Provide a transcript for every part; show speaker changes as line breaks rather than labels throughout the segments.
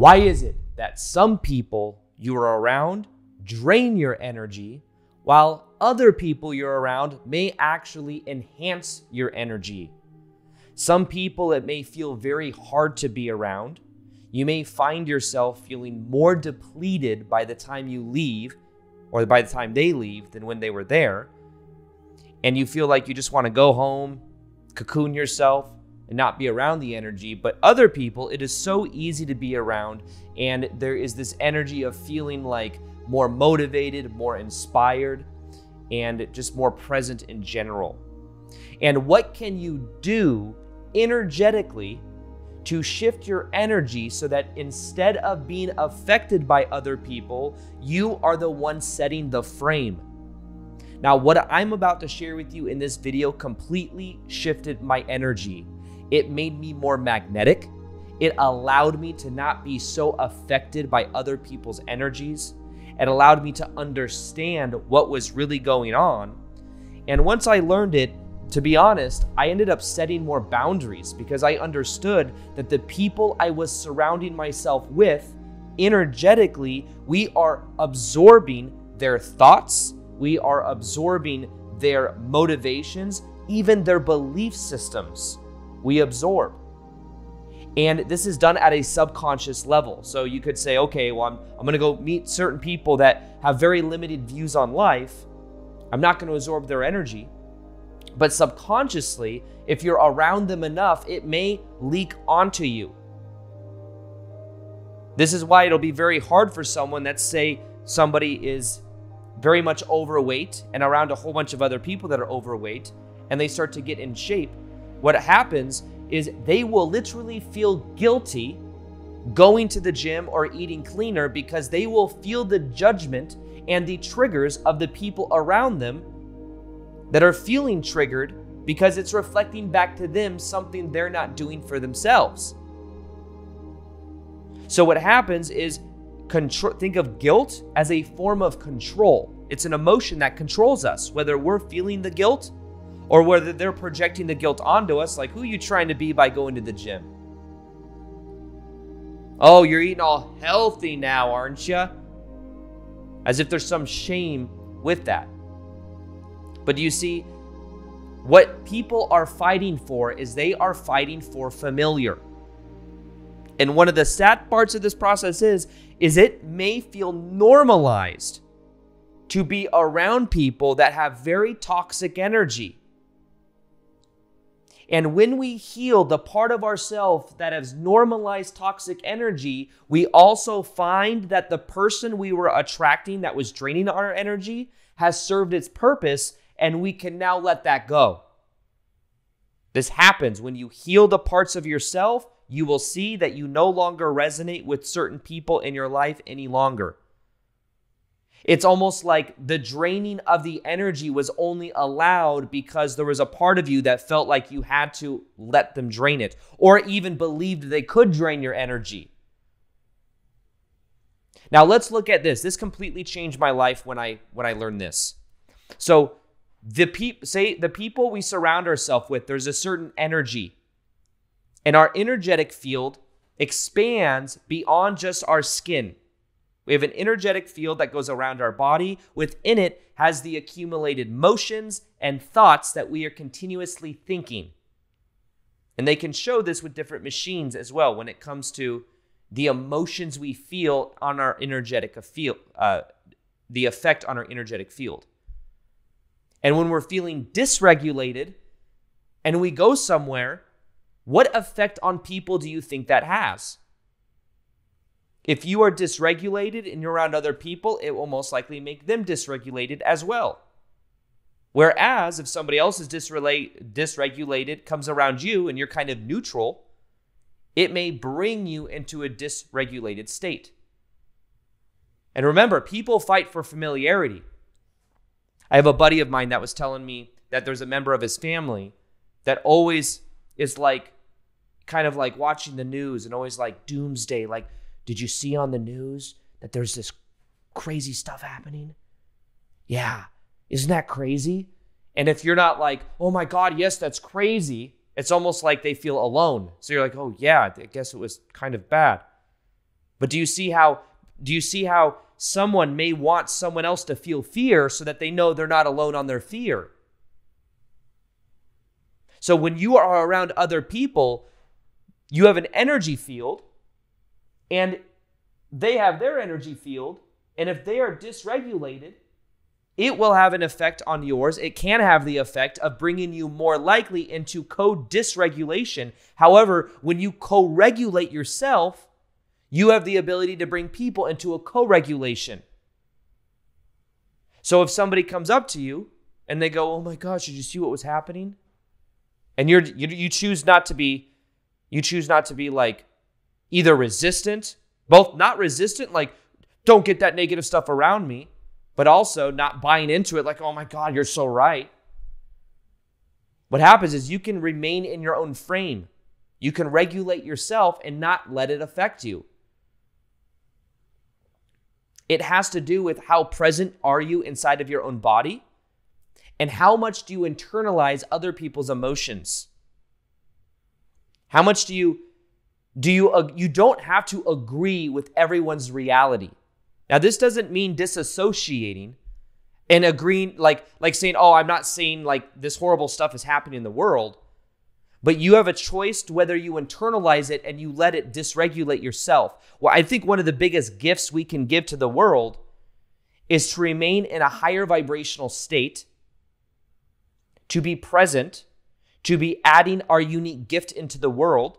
Why is it that some people you are around drain your energy while other people you're around may actually enhance your energy? Some people it may feel very hard to be around. You may find yourself feeling more depleted by the time you leave or by the time they leave than when they were there. And you feel like you just want to go home, cocoon yourself, and not be around the energy. But other people, it is so easy to be around, and there is this energy of feeling like more motivated, more inspired, and just more present in general. And what can you do energetically to shift your energy so that instead of being affected by other people, you are the one setting the frame? Now, what I'm about to share with you in this video completely shifted my energy. It made me more magnetic. It allowed me to not be so affected by other people's energies. It allowed me to understand what was really going on. And once I learned it, to be honest, I ended up setting more boundaries because I understood that the people I was surrounding myself with, energetically, we are absorbing their thoughts, we are absorbing their motivations, even their belief systems. We absorb. And this is done at a subconscious level. So you could say, okay, well, I'm, I'm going to go meet certain people that have very limited views on life. I'm not going to absorb their energy. But subconsciously, if you're around them enough, it may leak onto you. This is why it'll be very hard for someone that, say, somebody is very much overweight and around a whole bunch of other people that are overweight and they start to get in shape, what happens is they will literally feel guilty going to the gym or eating cleaner because they will feel the judgment and the triggers of the people around them that are feeling triggered because it's reflecting back to them something they're not doing for themselves. So, what happens is Control, think of guilt as a form of control. It's an emotion that controls us, whether we're feeling the guilt or whether they're projecting the guilt onto us, like who are you trying to be by going to the gym? Oh, you're eating all healthy now, aren't you? As if there's some shame with that. But do you see, what people are fighting for is they are fighting for familiar. And one of the sad parts of this process is is it may feel normalized to be around people that have very toxic energy. And when we heal the part of ourselves that has normalized toxic energy, we also find that the person we were attracting that was draining our energy has served its purpose, and we can now let that go. This happens when you heal the parts of yourself you will see that you no longer resonate with certain people in your life any longer. It's almost like the draining of the energy was only allowed because there was a part of you that felt like you had to let them drain it, or even believed they could drain your energy. Now let's look at this. This completely changed my life when I when I learned this. So the people say the people we surround ourselves with, there's a certain energy and our energetic field expands beyond just our skin. We have an energetic field that goes around our body. Within it has the accumulated motions and thoughts that we are continuously thinking. And they can show this with different machines as well when it comes to the emotions we feel on our energetic field, uh, the effect on our energetic field. And when we're feeling dysregulated and we go somewhere what effect on people do you think that has? If you are dysregulated and you're around other people, it will most likely make them dysregulated as well. Whereas if somebody else is dysregulated, comes around you, and you're kind of neutral, it may bring you into a dysregulated state. And remember, people fight for familiarity. I have a buddy of mine that was telling me that there's a member of his family that always is like kind of like watching the news and always like doomsday. Like, did you see on the news that there's this crazy stuff happening? Yeah. Isn't that crazy? And if you're not like, oh my God, yes, that's crazy, it's almost like they feel alone. So you're like, oh yeah, I guess it was kind of bad. But do you see how do you see how someone may want someone else to feel fear so that they know they're not alone on their fear? So when you are around other people, you have an energy field and they have their energy field. And if they are dysregulated, it will have an effect on yours. It can have the effect of bringing you more likely into co dysregulation. However, when you co regulate yourself, you have the ability to bring people into a co regulation. So if somebody comes up to you and they go, "Oh my gosh, did you see what was happening?" and you're you, you choose not to be you choose not to be like either resistant, both not resistant like don't get that negative stuff around me, but also not buying into it like, "Oh my god, you're so right." What happens is you can remain in your own frame. You can regulate yourself and not let it affect you. It has to do with how present are you inside of your own body and how much do you internalize other people's emotions? How much do you do you uh, you don't have to agree with everyone's reality. Now this doesn't mean disassociating and agreeing like like saying, "Oh, I'm not saying like this horrible stuff is happening in the world." but you have a choice whether you internalize it and you let it dysregulate yourself. Well, I think one of the biggest gifts we can give to the world is to remain in a higher vibrational state, to be present, to be adding our unique gift into the world.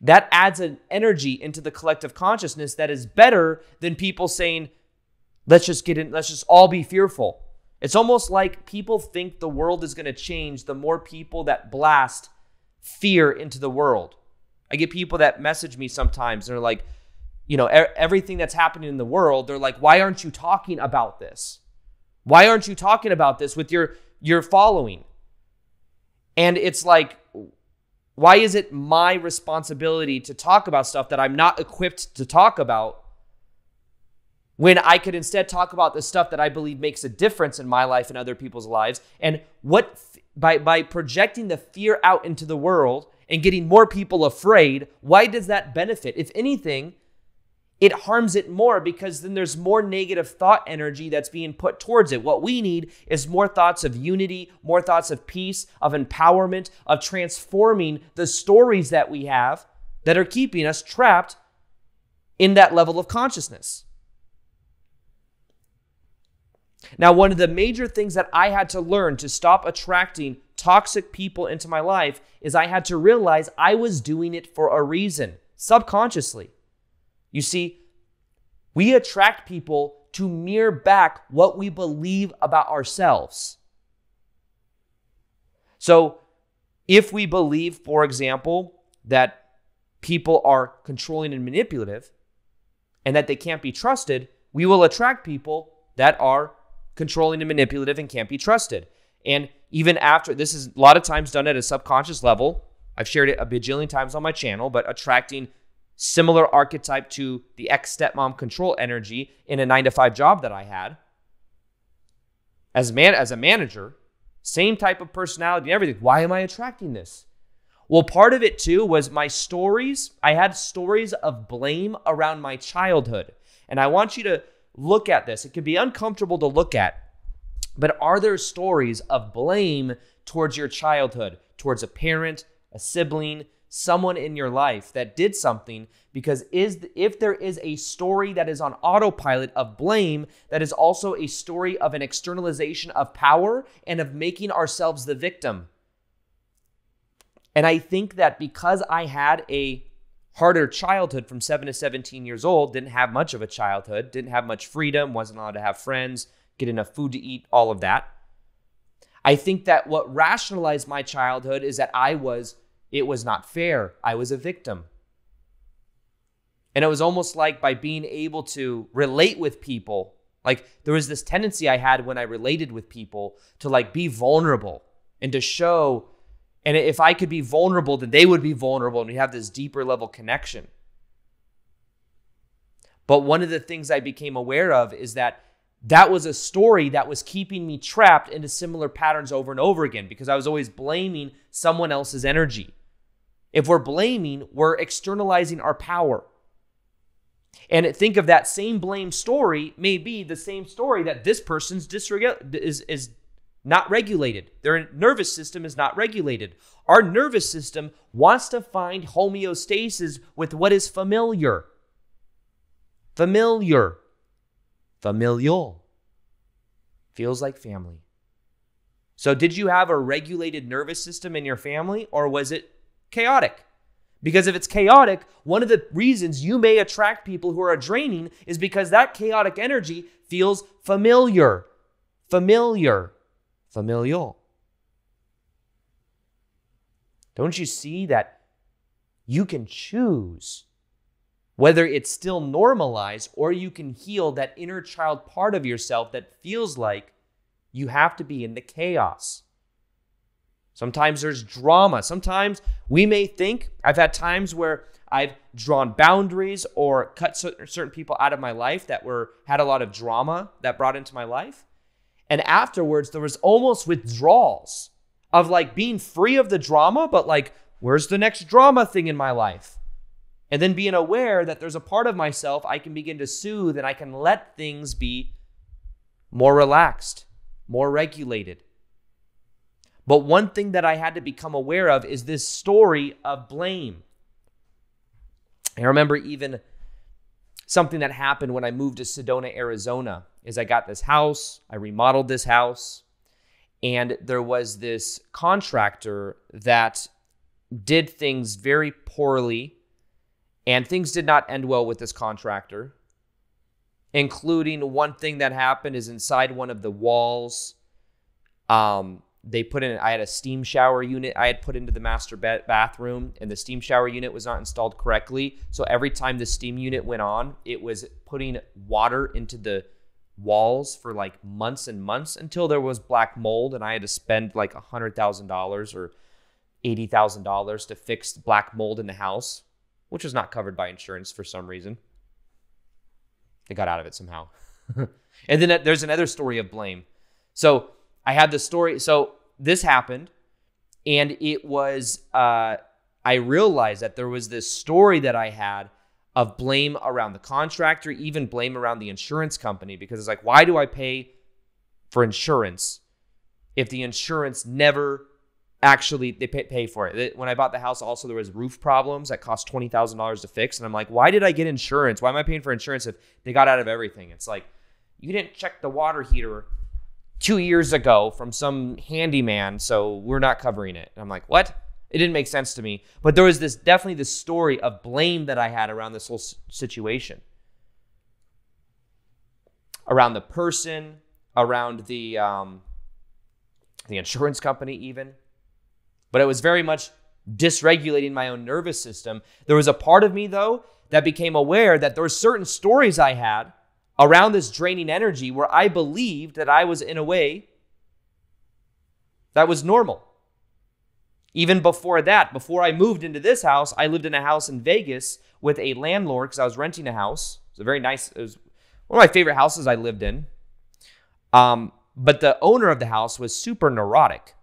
That adds an energy into the collective consciousness that is better than people saying, let's just get in, let's just all be fearful. It's almost like people think the world is going to change the more people that blast fear into the world. I get people that message me sometimes. and They're like, you know, everything that's happening in the world, they're like, why aren't you talking about this? Why aren't you talking about this with your your following? And it's like, why is it my responsibility to talk about stuff that I'm not equipped to talk about when I could instead talk about the stuff that I believe makes a difference in my life and other people's lives. And what by by projecting the fear out into the world and getting more people afraid, why does that benefit? If anything, it harms it more because then there's more negative thought energy that's being put towards it. What we need is more thoughts of unity, more thoughts of peace, of empowerment, of transforming the stories that we have that are keeping us trapped in that level of consciousness. Now, one of the major things that I had to learn to stop attracting toxic people into my life is I had to realize I was doing it for a reason, subconsciously. You see, we attract people to mirror back what we believe about ourselves. So, if we believe, for example, that people are controlling and manipulative and that they can't be trusted, we will attract people that are controlling and manipulative and can't be trusted. And even after this is a lot of times done at a subconscious level. I've shared it a bajillion times on my channel, but attracting similar archetype to the ex stepmom control energy in a nine to five job that I had. As man as a manager, same type of personality and everything. Why am I attracting this? Well, part of it too was my stories. I had stories of blame around my childhood. And I want you to look at this. It can be uncomfortable to look at, but are there stories of blame towards your childhood, towards a parent, a sibling, someone in your life that did something because is if there is a story that is on autopilot of blame that is also a story of an externalization of power and of making ourselves the victim and i think that because i had a harder childhood from 7 to 17 years old, didn't have much of a childhood, didn't have much freedom, wasn't allowed to have friends, get enough food to eat, all of that. I think that what rationalized my childhood is that I was, it was not fair. I was a victim. And it was almost like by being able to relate with people, like there was this tendency I had when I related with people to like be vulnerable and to show and if I could be vulnerable, then they would be vulnerable and we have this deeper level connection. But one of the things I became aware of is that that was a story that was keeping me trapped into similar patterns over and over again because I was always blaming someone else's energy. If we're blaming, we're externalizing our power. And think of that same blame story may be the same story that this person's dysregu- is, is not regulated. Their nervous system is not regulated. Our nervous system wants to find homeostasis with what is familiar. Familiar. Familial. Feels like family. So, did you have a regulated nervous system in your family or was it chaotic? Because if it's chaotic, one of the reasons you may attract people who are draining is because that chaotic energy feels familiar. Familiar. Familial. Don't you see that you can choose whether it's still normalized or you can heal that inner child part of yourself that feels like you have to be in the chaos? Sometimes there's drama. Sometimes we may think, I've had times where I've drawn boundaries or cut certain people out of my life that were had a lot of drama that brought into my life. And afterwards there was almost withdrawals of like being free of the drama, but like, where's the next drama thing in my life? And then being aware that there's a part of myself I can begin to soothe and I can let things be more relaxed, more regulated. But one thing that I had to become aware of is this story of blame. I remember even something that happened when I moved to Sedona, Arizona, is I got this house, I remodeled this house, and there was this contractor that did things very poorly, and things did not end well with this contractor, including one thing that happened is inside one of the walls. Um, they put in i had a steam shower unit i had put into the master bathroom and the steam shower unit was not installed correctly. So every time the steam unit went on it was putting water into the walls for like months and months until there was black mold and i had to spend like a hundred thousand dollars or eighty thousand dollars to fix black mold in the house which was not covered by insurance for some reason. They got out of it somehow. And then there's another story of blame. So I had the story. So this happened, and it was, uh, I realized that there was this story that I had of blame around the contractor, even blame around the insurance company, because it's like, why do I pay for insurance if the insurance never actually they pay, pay for it. When I bought the house, also there was roof problems that cost twenty thousand dollars to fix, and I'm like, why did I get insurance? Why am I paying for insurance if they got out of everything? It's like you didn't check the water heater two years ago from some handyman, so we're not covering it. And I'm like, what? It didn't make sense to me. But there was this definitely this story of blame that I had around this whole situation. Around the person, around the um, the insurance company, even. But it was very much dysregulating my own nervous system. There was a part of me though that became aware that there were certain stories I had around this draining energy where I believed that I was in a way that was normal. Even before that, before I moved into this house, I lived in a house in Vegas with a landlord because I was renting a house. It was a very nice, it was one of my favorite houses I lived in. Um, but the owner of the house was super neurotic.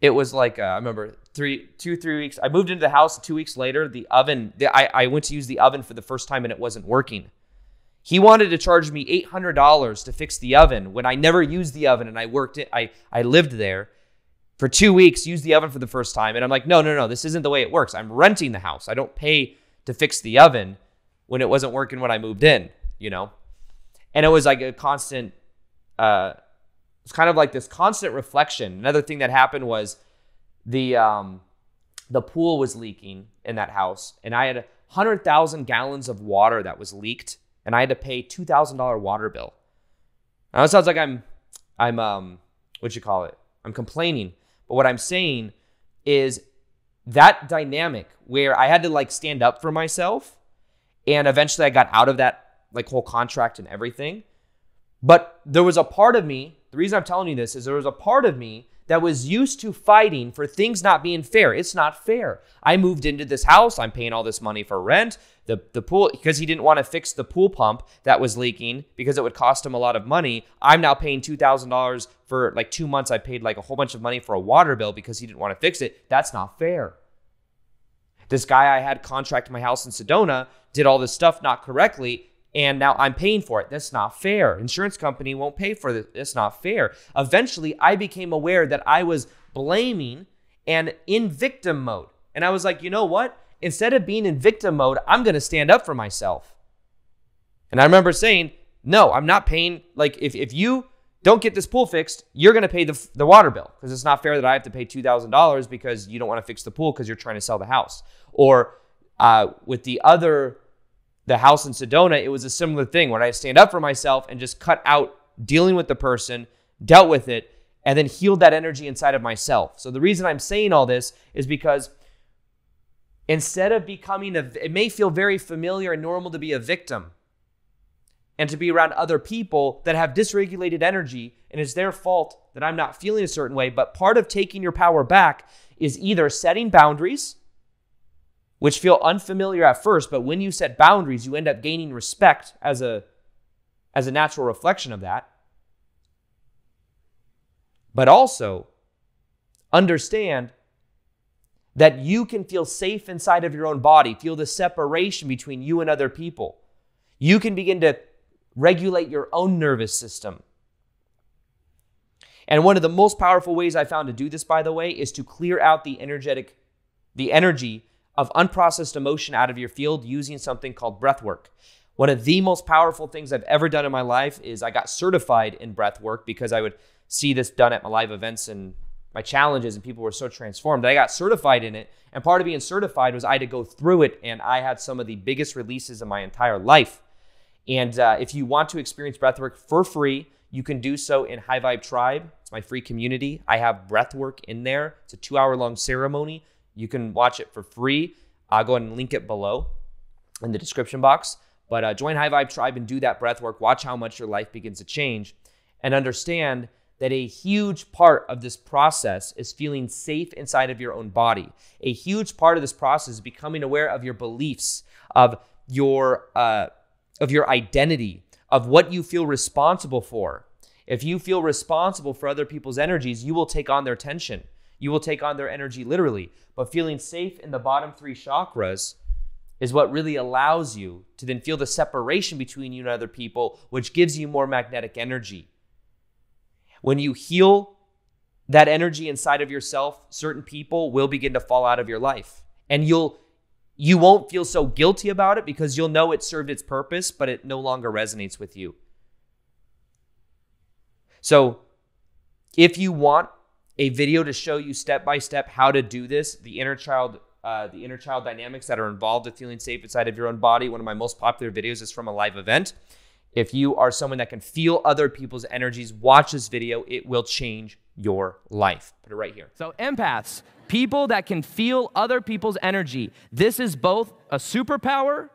It was like, uh, I remember three, two, three weeks. I moved into the house two weeks later. The oven, the, I, I went to use the oven for the first time and it wasn't working. He wanted to charge me $800 to fix the oven when I never used the oven and I worked it. I, I lived there for two weeks, used the oven for the first time. And I'm like, no, no, no, this isn't the way it works. I'm renting the house. I don't pay to fix the oven when it wasn't working when I moved in, you know? And it was like a constant, uh, it's kind of like this constant reflection. Another thing that happened was the, um, the pool was leaking in that house and I had 100,000 gallons of water that was leaked and I had to pay two thousand dollar water bill. Now it sounds like I'm I'm um what you call it? I'm complaining, but what I'm saying is that dynamic where I had to like stand up for myself, and eventually I got out of that like whole contract and everything. But there was a part of me. The reason I'm telling you this is there was a part of me that was used to fighting for things not being fair. It's not fair. I moved into this house. I'm paying all this money for rent. The, the pool, because he didn't want to fix the pool pump that was leaking because it would cost him a lot of money. I'm now paying $2,000 for like two months. I paid like a whole bunch of money for a water bill because he didn't want to fix it. That's not fair. This guy I had contract my house in Sedona did all this stuff not correctly, and now I'm paying for it. That's not fair. Insurance company won't pay for this. That's not fair. Eventually, I became aware that I was blaming and in victim mode. And I was like, you know what? Instead of being in victim mode, I'm going to stand up for myself. And I remember saying, no, I'm not paying. Like, if, if you don't get this pool fixed, you're going to pay the, the water bill because it's not fair that I have to pay $2,000 because you don't want to fix the pool because you're trying to sell the house. Or uh, with the other, the house in Sedona, it was a similar thing when I stand up for myself and just cut out dealing with the person, dealt with it, and then healed that energy inside of myself. So the reason I'm saying all this is because instead of becoming a, it may feel very familiar and normal to be a victim and to be around other people that have dysregulated energy and it's their fault that I'm not feeling a certain way. But part of taking your power back is either setting boundaries, which feel unfamiliar at first, but when you set boundaries, you end up gaining respect as a as a natural reflection of that. But also understand that you can feel safe inside of your own body, feel the separation between you and other people. You can begin to regulate your own nervous system. And one of the most powerful ways I found to do this, by the way, is to clear out the energetic, the energy of unprocessed emotion out of your field using something called breath work. One of the most powerful things I've ever done in my life is I got certified in breath work because I would see this done at my live events and my challenges, and people were so transformed that I got certified in it. And part of being certified was I had to go through it, and I had some of the biggest releases of my entire life. And uh, if you want to experience breathwork for free, you can do so in High Vibe Tribe. It's my free community. I have breathwork in there. It's a two hour long ceremony. You can watch it for free. I'll go ahead and link it below in the description box. But uh, join High Vibe Tribe and do that breath work. Watch how much your life begins to change and understand that a huge part of this process is feeling safe inside of your own body. A huge part of this process is becoming aware of your beliefs, of your uh, of your identity, of what you feel responsible for. If you feel responsible for other people's energies, you will take on their tension. You will take on their energy literally. But feeling safe in the bottom three chakras is what really allows you to then feel the separation between you and other people, which gives you more magnetic energy. When you heal that energy inside of yourself, certain people will begin to fall out of your life. And you'll you won't feel so guilty about it because you'll know it served its purpose, but it no longer resonates with you. So, if you want a video to show you step by step how to do this, the inner child, uh, the inner child dynamics that are involved with feeling safe inside of your own body. One of my most popular videos is from a live event. If you are someone that can feel other people's energies, watch this video. It will change your life. Put it right here.
So, empaths, people that can feel other people's energy. This is both a superpower